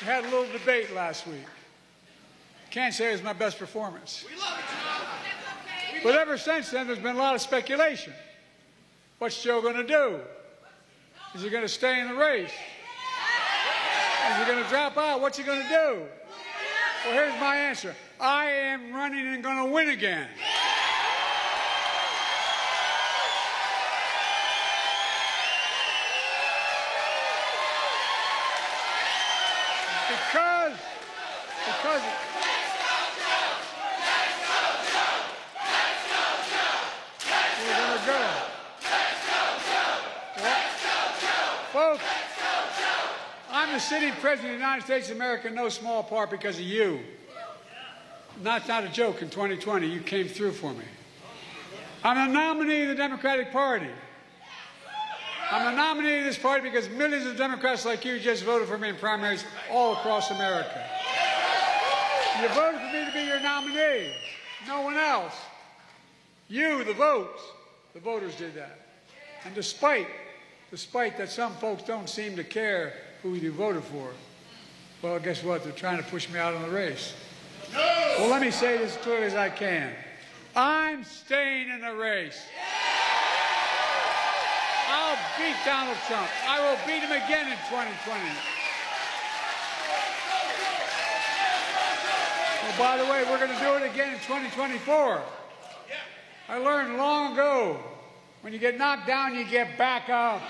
We had a little debate last week. Can't say it was my best performance. But ever since then, there's been a lot of speculation. What's Joe going to do? Is he going to stay in the race? Is he going to drop out? What's he going to do? Well, here's my answer. I am running and going to win again. I'm the city president of the United States of America no small part because of you. That's not a joke. In 2020, you came through for me. I'm the nominee of the Democratic Party. I'm the nominee of this party because millions of Democrats like you just voted for me in primaries all across America. You voted for me to be your nominee. No one else. You, the votes. The voters did that. And despite, despite that some folks don't seem to care who you voted for, well, guess what? They're trying to push me out of the race. No! Well, let me say this as clearly as I can. I'm staying in the race. Yeah! I'll beat Donald Trump. I will beat him again in 2020. Well, by the way, we're going to do it again in 2024. I learned long ago when you get knocked down, you get back up.